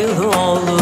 yıl oldu.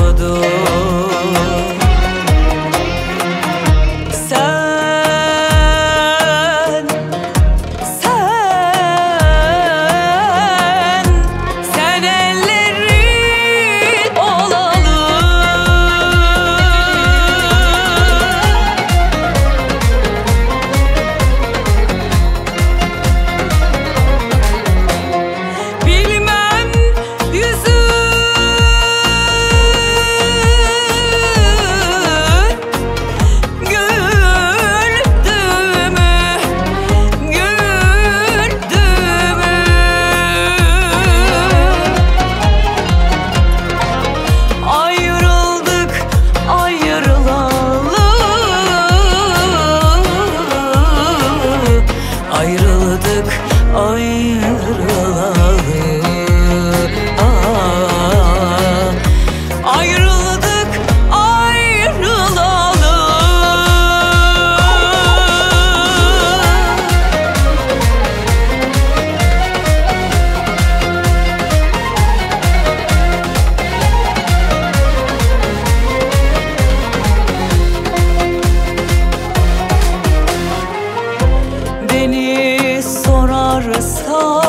star.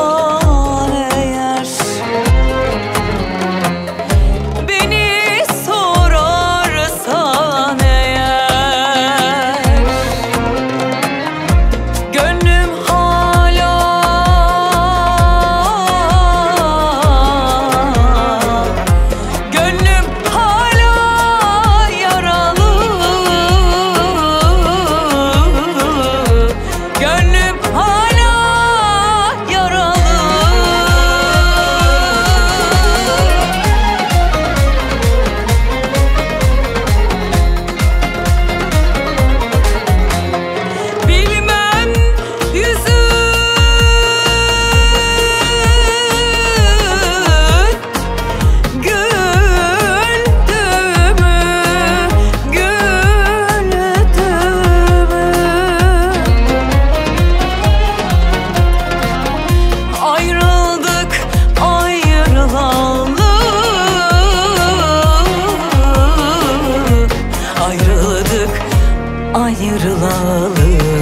Ayrıldık ayrılalı